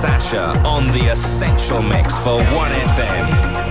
Sasha on the Essential Mix for 1FM.